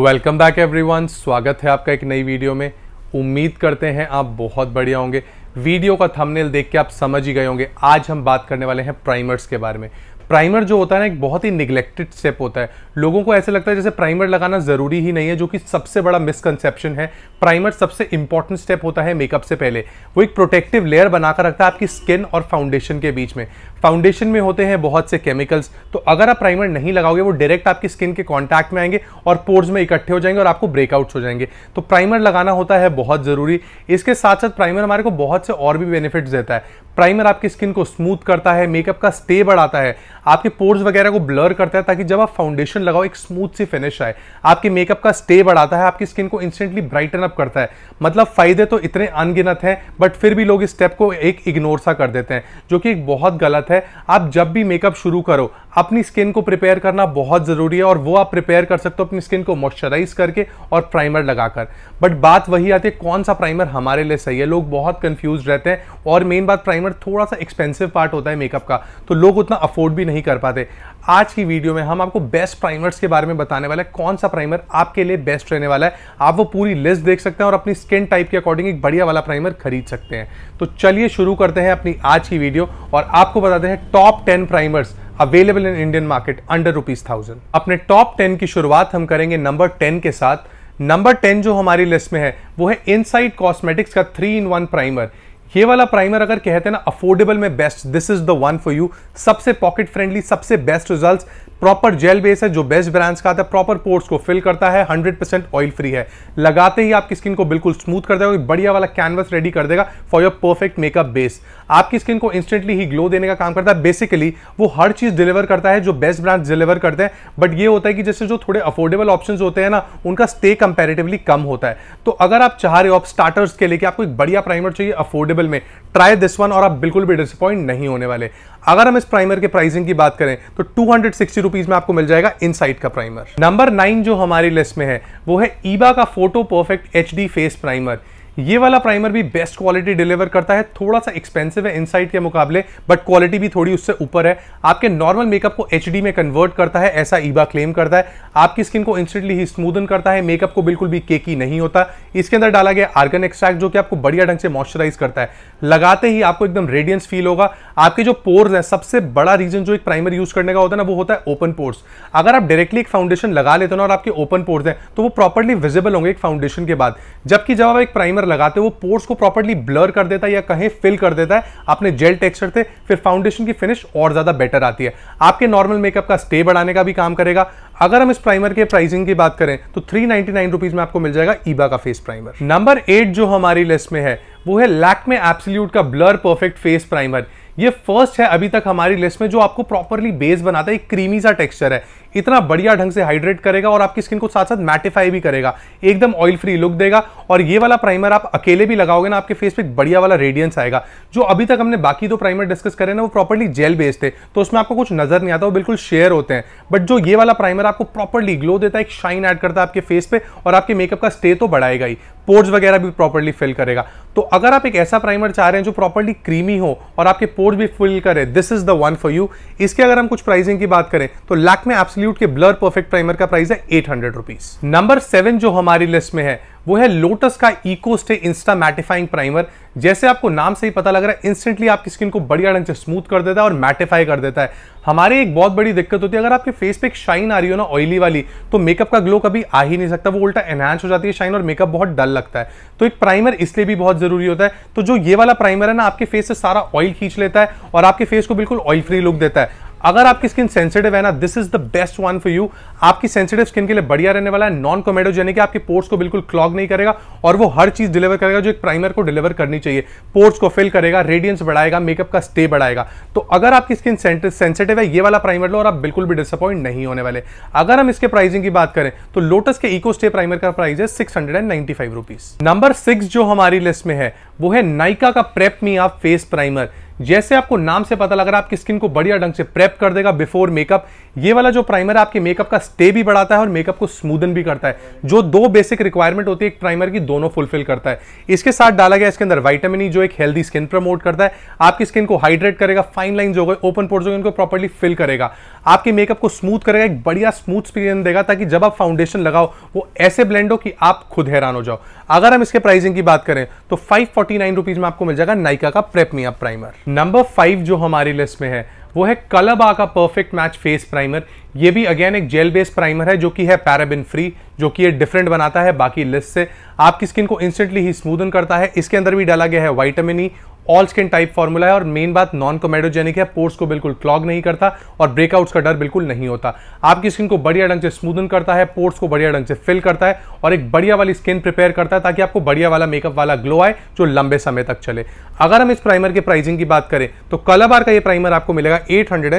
Welcome back everyone स्वागत है आपका एक नई वीडियो में। उम्मीद करते हैं आप बहुत बढ़िया होंगे। वीडियो का थंबनेल देख के आप समझ ही गए होंगे। आज हम बात करने वाले हैं प्राइमर्स के बारे में। प्राइमर जो होता है ना, एक बहुत ही निगलेक्टेड स्टेप होता है। लोगों को ऐसे लगता है जैसे प्राइमर लगाना ज़रूरी ही नहीं है, जो कि सबसे बड़ा मिसकंसेप्शन है। प्राइमर सबसे इंपॉर्टेंट स्टेप होता है मेकअप से पहले। वो एक प्रोटेक्टिव लेयर बनाकर रखता है आपकी स्किन और फाउंडेशन के बीच में। फाउंडेशन में होते हैं बहुत से केमिकल्स तो अगर आप प्राइमर नहीं लगाओगे, वो डायरेक्ट आपकी स्किन के कॉन्टैक्ट में आएँगे और पोर्स में इकट्ठे हो जाएँगे और आपको ब्रेकआउट्स हो जाएँगे। तो प्राइमर लगाना होता है बहुत ज़रूरी। इसके साथ साथ प्राइमर हमारे को बहुत से और भी बेनिफिट्स देता है। प्राइमर आपकी स्किन को स्मूथ करता है मेकअप का स्टे बढ़ाता है। आपके पोर्स वगैरह को ब्लर करता है ताकि जब आप फाउंडेशन लगाओ, एक स्मूथ सी फिनिश आए। आपके मेकअप का स्टे बढ़ाता है, आपकी स्किन को इंस्टेंटली ब्राइटन अप करता है। मतलब फ़ायदे तो इतने अनगिनत हैं बट फिर भी लोग इस स्टेप को एक इग्नोर सा कर देते हैं, जो कि एक बहुत गलत है। आप जब भी मेकअप शुरू करो, अपनी स्किन को प्रिपेयर करना बहुत ज़रूरी है, और वो आप प्रिपेयर कर सकते हो अपनी स्किन को मॉइस्चराइज करके और प्राइमर लगाकर। बट बात वही आती है, कौन सा प्राइमर हमारे लिए सही है? लोग बहुत कंफ्यूज रहते हैं, और मेन बात प्राइमर थोड़ा सा एक्सपेंसिव पार्ट होता है मेकअप का तो लोग उतना अफोर्ड भी नहीं कर पाते। आज की वीडियो में हम आपको बेस्ट प्राइमर्स के बारे में बताने वाले हैं। कौन सा प्राइमर आपके लिए बेस्ट रहने वाला है? आप वो पूरी लिस्ट देख सकते हैं और अपनी स्किन टाइप के अकॉर्डिंग एक बढ़िया वाला प्राइमर खरीद सकते हैं। तो चलिए शुरू करते हैं अपनी आज की वीडियो और आपको बताते हैं top ten primers available in Indian market under rupees thousand अपने टॉप टेन की शुरुआत हम करेंगे नंबर टेन के साथ। नंबर टेन जो हमारी लिस्ट में है, वो है इनसाइड कॉस्मेटिक्स का थ्री इन वन प्राइमर ये वाला प्राइमर अगर कहते हैं ना अफोर्डेबल में best this is the one for you सबसे पॉकेट फ्रेंडली सबसे best results proper gel base है, जो बेस्ट ब्रांड्स का आता है प्रॉपर पोर्ट्स को फिल करता है 100% ऑयल फ्री है. लगाते ही आपकी स्किन को बिल्कुल स्मूथ कर देगा, बढ़िया वाला कैनवस रेडी कर देगा for your perfect makeup base आपकी स्किन को इंस्टेंटली ही ग्लो देने का काम करता है. बेसिकली वो हर चीज़ डिलीवर करता है जो बेस्ट ब्रांड्स डिलीवर करते हैं. बट ये होता है कि जैसे जो थोड़े अफोर्डेबल ऑप्शन होते हैं ना, उनका स्टे कंपेरेटिवली कम होता है. तो अगर आप चाह रहे हो आप स्टार्टर्स के लिए आपको एक बढ़िया प्राइमर चाहिए अफोर्डेबल में। ट्राई दिस वन और आप बिल्कुल भी डिसअपॉइंट नहीं होने वाले। अगर हम इस प्राइमर के प्राइसिंग की बात करें तो टू हंड्रेड में आपको मिल जाएगा इन का प्राइमर नंबर नाइन जो हमारी लिस्ट में है, वो है ईबा का photo perfect HD face primer ये वाला प्राइमर भी बेस्ट क्वालिटी डिलीवर करता है। थोड़ा सा एक्सपेंसिव है इनसाइड के मुकाबले बट क्वालिटी भी थोड़ी उससे ऊपर है। आपके नॉर्मल मेकअप को एच में कन्वर्ट करता है, ऐसा ईबा क्लेम करता है। आपकी स्किन को इंस्टेंटली ही स्मूदन करता है। मेकअप को बिल्कुल भी केकी नहीं होता। इसके अंदर डाला गया आर्गन एक्सट्रैक्ट जो कि आपको बढ़िया ढंग से मॉइस्चराइज करता है। लगाते ही आपको एकदम रेडियंस फील होगा। आपके जो पोर्स है, सबसे बड़ा रीजन जो एक प्राइमर यूज़ करने का होता है ना, वो होता है ओपन पोर्स अगर आप डायरेक्टली एक फाउंडेशन लगा लेते हो और आपके ओपन पोर्स हैं तो वो प्रॉपरली विजिबल होंगे एक फाउंडेशन के बाद। जबकि जब आप एक प्राइमर लगाते हो, वो पोर्स को प्रॉपरली ब्लर कर देता है या कहीं फिल कर देता है। अपने जेल टेक्सचर से फिर फाउंडेशन की फिनिश और ज़्यादा बेटर आती है। आपके नॉर्मल मेकअप का स्टे बढ़ाने का भी काम करेगा। अगर हम इस प्राइमर के प्राइसिंग की बात करें तो थ्री नाइनटी में आपको मिल जाएगा ईबा का फेस प्राइमर। नंबर एट जो हमारी लिस्ट में है, वो है लैक में एब्सोल्यूट का ब्लर परफेक्ट फेस प्राइमर। ये फ़र्स्ट है अभी तक हमारी लिस्ट में, जो आपको प्रॉपरली बेस बनाता है, एक क्रीमी सा टेक्सचर है। इतना बढ़िया ढंग से हाइड्रेट करेगा और आपकी स्किन को साथ साथ मैटिफाई भी करेगा। एकदम ऑयल फ्री लुक देगा और ये वाला प्राइमर आप अकेले भी लगाओगे ना, आपके फेस पे बढ़िया वाला रेडियंस आएगा। जो अभी तक हमने बाकी दो प्राइमर डिस्कस करे ना, वो प्रॉपरली जेल बेस्ड थे तो उसमें आपको कुछ नज़र नहीं आता, वो बिल्कुल शेयर होते हैं। बट जो ये वाला प्राइमर आपको प्रॉपरली ग्लो देता है, एक शाइन ऐड करता है आपके फेस पे और आपके मेकअप का स्टे तो बढ़ाएगा ही। पोर्स वगैरह भी प्रॉपरली फिल करेगा। तो अगर आप एक ऐसा प्राइमर चाह रहे हैं जो प्रॉपरली क्रीमी हो और आपके पोर्स भी फिल करे this is the one for you इसके अगर हम कुछ प्राइसिंग की बात करें तो लैक में एब्सोल्यूट के ब्लर परफेक्ट प्राइमर का प्राइस है eight hundred rupees number seven जो हमारी लिस्ट में है, वो है लोटस का eco stay insta mattifying primer जैसे आपको नाम से ही पता लग रहा है इंस्टेंटली आपकी स्किन को बढ़िया ढंग से स्मूथ कर देता है और मैटिफाई कर देता है. हमारे एक बहुत बड़ी दिक्कत होती है, अगर आपके फेस पे एक शाइन आ रही हो ना ऑयली वाली तो मेकअप का ग्लो कभी आ ही नहीं सकता. वो उल्टा एनहांस हो जाती है शाइन और मेकअप बहुत डल लगता है. तो एक प्राइमर इसलिए भी बहुत ज़रूरी होता है. तो जो ये वाला प्राइमर है ना, आपके फेस से सारा ऑयल खींच लेता है और आपके फेस को बिल्कुल ऑयल फ्री लुक देता है. अगर आपकी स्किन सेंसिटिव है ना this is the best one for you आपकी सेंसिटिव स्किन के लिए बढ़िया रहने वाला है नॉन कोमेडो यानी कि आपके पोर्ट्स को बिल्कुल क्लॉग नहीं करेगा और वो हर चीज़ डिलीवर करेगा जो एक प्राइमर को डिलीवर करनी चाहिए। पोर्ट्स को फिल करेगा रेडियंस बढ़ाएगा मेकअप का स्टे बढ़ाएगा। तो अगर आपकी स्किन सेंसिटिव है, ये वाला प्राइमर लो और आप बिल्कुल भी डिसअपॉइंट नहीं होने वाले। अगर हम इसके प्राइसिंग की बात करें तो लोटस के इको स्टे प्राइमर का प्राइस है सिक्स हंड्रेड नंबर सिक्स जो हमारी लिस्ट में है, वो है नाइका का प्रेप मी आप फेस प्राइमर जैसे आपको नाम से पता लग रहा है, आपकी स्किन को बढ़िया ढंग से प्रेप कर देगा बिफोर मेकअप ये वाला जो प्राइमर आपके मेकअप का स्टे भी बढ़ाता है और मेकअप को स्मूदन भी करता है। जो दो बेसिक रिक्वायरमेंट होती है, एक प्राइमर की, दोनों फुलफिल करता है। इसके साथ डाला गया, इसके अंदर वाइटामिन e जो एक हेल्दी स्किन प्रमोट करता है। आपकी स्किन को हाइड्रेट करेगा फाइन लाइन जो ओपन पोर्स जो इनको प्रॉपर्ली फिल करेगा। आपके मेकअप को स्मूथ करेगा, एक बढ़िया स्मूथ एक्सपीरियंस देगा, ताकि जब आप फाउंडेशन लगाओ, वो ऐसे ब्लेंड हो कि आप खुद हैरान हो जाओ। अगर हम इसके प्राइसिंग की बात करें तो फाइव फोर्टी नाइन रुपीज़ में आपको मिल जाएगा नाइका का प्रेपमिया प्राइमर नंबर फाइव जो हमारी लिस्ट में है वो है कलबा का परफेक्ट मैच फेस प्राइमर ये भी अगेन एक जेल बेस्ड प्राइमर है, जो कि है पैराबिन फ्री जो कि ये डिफरेंट बनाता है बाकी लिस्ट से। आपकी स्किन को इंस्टेंटली ही स्मूदन करता है। इसके अंदर भी डाला गया है vitamin E all skin type formula है और मेन बात नॉन कोमेडोजेनिक है पोर्स को बिल्कुल क्लॉग नहीं करता और ब्रेकआउट्स का डर बिल्कुल नहीं होता। आपकी स्किन को बढ़िया ढंग से स्मूदन करता है पोर्स को बढ़िया ढंग से फिल करता है और एक बढ़िया वाली स्किन प्रिपेयर करता है ताकि आपको बढ़िया वाला मेकअप वाला ग्लो आए जो लंबे समय तक चले। अगर हम इस प्राइमर के प्राइसिंग की बात करें तो कलाबार का ये प्राइमर आपको मिलेगा एट हंड्रेड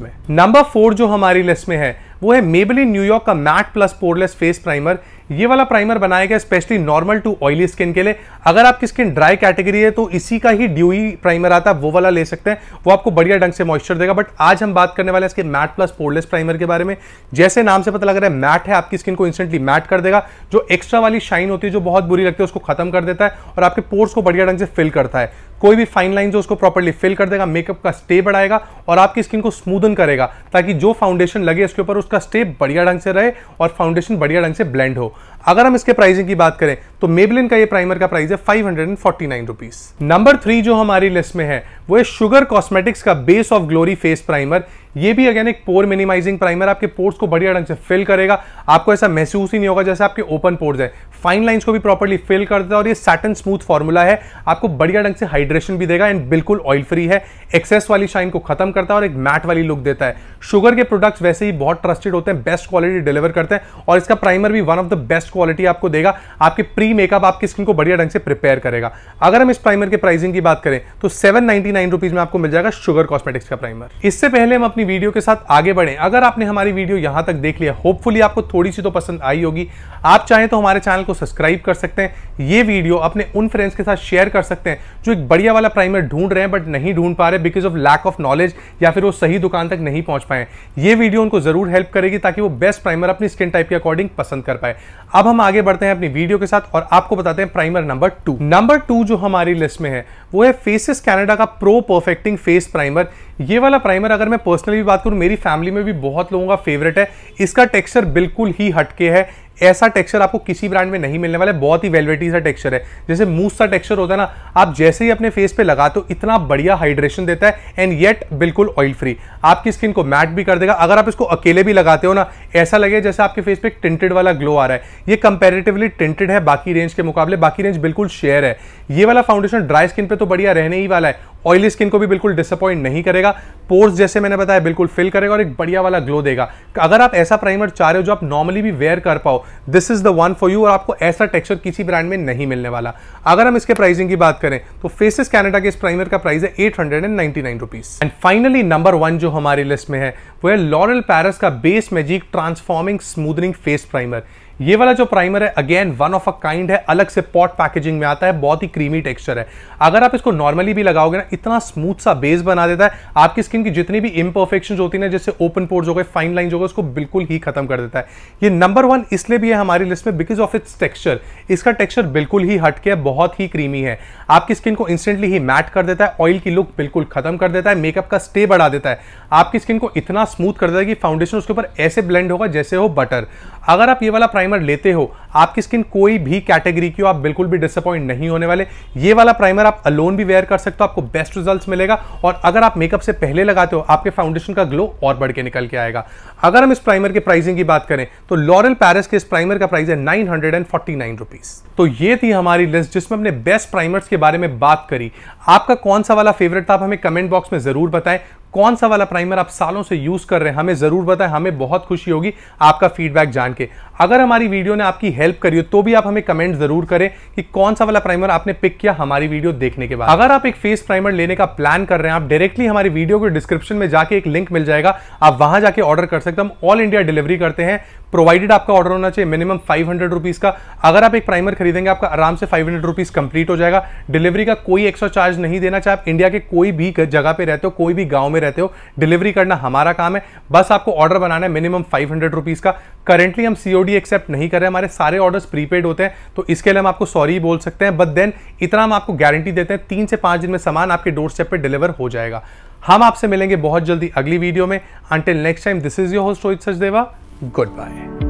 में। नंबर फोर जो हमारी लिस्ट में है, वो है मेबली न्यूयॉर्क का matte plus poreless face primer ये वाला प्राइमर बनाया गया specially normal to oily skin के लिए। अगर आपकी स्किन ड्राई कैटेगरी है तो इसी का ही ड्यूई प्राइमर आता है, वो वाला ले सकते हैं। वो आपको बढ़िया ढंग से मॉइस्चर देगा बट आज हम बात करने वाले हैं इसके मैट प्लस पोरलेस प्राइमर के बारे में। जैसे नाम से पता लग रहा है मैट है, आपकी स्किन को इंस्टेंटली मैट कर देगा। जो एक्स्ट्रा वाली शाइन होती है, जो बहुत बुरी लगती है, उसको खत्म कर देता है और आपके पोर्स को बढ़िया ढंग से फिल करता है। कोई भी फाइन लाइन जो उसको प्रॉपरली फिल कर देगा मेकअप का स्टे बढ़ाएगा और आपकी स्किन को स्मूदन करेगा, ताकि जो फाउंडेशन लगे उसके ऊपर, उसका स्टे बढ़िया ढंग से रहे और फाउंडेशन बढ़िया ढंग से ब्लेंड हो। अगर हम इसके प्राइसिंग की बात करें तो मेबलिन का ये प्राइमर का प्राइस है five hundred and forty nine rupees number three जो हमारी लिस्ट में है, वो है शुगर कॉस्मेटिक्स का base of glory face primer ये भी अगेन एक पोर मिनिमाइजिंग प्राइमर आपके पोर्स को बढ़िया ढंग से फिल करेगा। आपको ऐसा महसूस ही नहीं होगा जैसे आपके ओपन पोर्स है। फाइन लाइंस को भी प्रॉपरली फिल कर देता है और ये सैटन स्मूथ फॉर्मूला है। आपको बढ़िया ढंग से हाइड्रेशन भी देगा एंड बिल्कुल ऑयल फ्री है। एक्सेस वाली शाइन को खत्म करता है और एक मैट वाली लुक देता है। शुगर के प्रोडक्ट्स वैसे ही बहुत ट्रस्टेड होते हैं बेस्ट क्वालिटी डिलीवर करते हैं और इसका प्राइमर भी one of the best quality आपको देगा। आपके प्री मेकअप आपकी स्किन को बढ़िया ढंग से प्रिपेयर करेगा। अगर हम इस प्राइमर के प्राइसिंग की बात करें तो सेवन नाइनटी में आपको मिल जाएगा शुगर कॉस्मेटिक्स का प्राइमर इससे पहले हम अपनी वीडियो के साथ आगे बढ़े। अगर आपने हमारी वीडियो यहाँ तक देख लिया होपफुली आपको थोड़ी सी तो पसंद आई होगी। आप चाहें तो हमारे चैनल को सब्सक्राइब कर सकते हैं। ये वीडियो अपने उन फ्रेंड्स के साथ शेयर कर सकते हैं, जो एक बढ़िया वाला प्राइमर ढूंढ रहे हैं बट नहीं ढूंढ पा रहे because of lack of knowledge या फिर वो सही दुकान तक नहीं पहुँच पाए। ये वीडियो उनको ज़रूर हेल्प करेगी ताकि वो बेस्ट प्राइमर अपनी स्किन टाइप के अकॉर्डिंग पसंद कर पाए। अब हम आगे बढ़ते हैं अपनी वीडियो के साथ और आपको बताते हैं primer number two number two जो हमारी लिस्ट में है, वो है फेसेस कैनेडा का प्रो परफेक्टिंग फेस प्राइमर ये वाला प्राइमर अगर मैं पर्सनली बात करूँ, मेरी फैमिली में भी बहुत लोगों का फेवरेट है। इसका टेक्सचर बिल्कुल ही हटके है। ऐसा टेक्सचर आपको किसी ब्रांड में नहीं मिलने वाला है। बहुत ही वेलवेटी सा टेक्सचर है। जैसे मूस सा टेक्सचर होता है ना, आप जैसे ही अपने फेस पे लगाते हो, इतना बढ़िया हाइड्रेशन देता है एंड येट बिल्कुल ऑयल फ्री आपकी स्किन को मैट भी कर देगा। अगर आप इसको अकेले भी लगाते हो ना, ऐसा लगे जैसे आपके फेस पे टिंटेड वाला ग्लो आ रहा है। ये कंपेरेटिवली टिंटेड है, बाकी रेंज के मुकाबले। बाकी रेंज बिल्कुल शेयर है। ये वाला फाउंडेशन ड्राई स्किन पे तो बढ़िया रहने ही वाला है। ऑयली स्किन को भी बिल्कुल डिसअपॉइंट नहीं करेगा। पोर्स जैसे मैंने बताया, बिल्कुल फिल करेगा और एक बढ़िया वाला ग्लो देगा। अगर आप ऐसा प्राइमर चाह रहे हो जो आप नॉर्मली भी वेयर कर पाओ this is the one for you और आपको ऐसा टेक्सचर किसी ब्रांड में नहीं मिलने वाला। अगर हम इसके प्राइसिंग की बात करें तो फेसिस कैनेडा के इस प्राइमर का प्राइस है eight hundred and ninety nine rupees and finally number one जो हमारी लिस्ट में है, वो है लॉरल पैरस का base magic transforming smoothening face primer ये वाला जो प्राइमर है again one of a kind है, अलग से पॉट पैकेजिंग में आता है, बहुत ही क्रीमी टेक्सचर है। अगर आप इसको नॉर्मली भी लगाओगे ना, इतना स्मूथ सा बेस बना देता है, आपकी स्किन की जितनी भी इंपरफेक्शन होती है ना, जैसे ओपन पोर्स हो गए फाइन लाइन हो गए, उसको बिल्कुल ही खत्म कर देता है। ये नंबर वन इसलिए भी है हमारी लिस्ट में बिकॉज़ ऑफ़ इट्स टेक्सचर इसका टेक्सचर बिल्कुल ही हटके है, बहुत ही क्रीमी है। आपकी स्किन को इंस्टेंटली ही मैट कर देता है ऑयल की लुक बिल्कुल खत्म कर देता है मेकअप का स्टे बढ़ा देता है। आपकी स्किन को इतना स्मूथ कर देता है कि फाउंडेशन उसके ऊपर ऐसे ब्लेंड होगा जैसे हो बटर अगर आप ये वाला प्राइमर लेते हो, आपकी स्किन कोई भी कैटेगरी की हो, आप बिल्कुल भी डिसअपॉइंट नहीं होने वाले। ये वाला प्राइमर आप अलोन भी वेयर कर सकते हो, आपको बेस्ट रिजल्ट्स मिलेगा। और अगर आप मेकअप से पहले लगाते हो, आपके फाउंडेशन का ग्लो और बढ़ के निकल के आएगा। अगर हम इस प्राइमर के प्राइसिंग की बात करें तो लॉरल पैरिस के इस प्राइमर का प्राइस है nine hundred and forty nine rupees तो ये थी हमारी लिस्ट जिसमें अपने बेस्ट प्राइमर्स के बारे में बात करी। आपका कौन सा वाला फेवरेट था आप हमें कमेंट बॉक्स में ज़रूर बताएँ। कौन सा वाला प्राइमर आप सालों से यूज़ कर रहे हैं? हमें ज़रूर बताएँ, हमें बहुत खुशी होगी आपका फीडबैक जान के। अगर हमारी वीडियो ने आपकी हेल्प करी हो तो भी आप हमें कमेंट ज़रूर करें कि कौन सा वाला प्राइमर आपने पिक किया हमारी वीडियो देखने के बाद। अगर आप एक फेस प्राइमर लेने का प्लान कर रहे हैं, आप डायरेक्टली हमारी वीडियो के डिस्क्रिप्शन में जाके एक लिंक मिल जाएगा। आप वहाँ जाके ऑर्डर कर सकते हैं। हम ऑल इंडिया डिलीवरी करते हैं। प्रोवाइडेड आपका ऑर्डर होना चाहिए मिनिमम फाइव हंड्रेड रुपीज़ का। अगर आप एक प्राइमर खरीदेंगे, आपका आराम से फाइव हंड्रेड रुपीज़ कंप्लीट हो जाएगा। डिलीवरी का कोई एक्स्ट्रा चार्ज नहीं देना। चाहे आप इंडिया के कोई भी जगह पे रहते हो, कोई भी गाँव में रहते हो, डिलीवरी करना हमारा काम है। बस आपको ऑर्डर बनाना है मिनिमम फाइव हंड्रेड रुपीज़ का। करेंटली हम सीओडी एक्सेप्ट नहीं कर रहे हमारे सारे ऑर्डर्स प्रीपेड होते हैं तो इसके लिए हम आपको सॉरी बोल सकते हैं बट देन इतना हम आपको गारंटी देते हैं, तीन से पाँच दिन में सामान आपके डोर स्टेप पर डिलीवर हो जाएगा। हम आपसे मिलेंगे बहुत जल्दी अगली वीडियो में। Until next time this is your host Rohit Sachdeva goodbye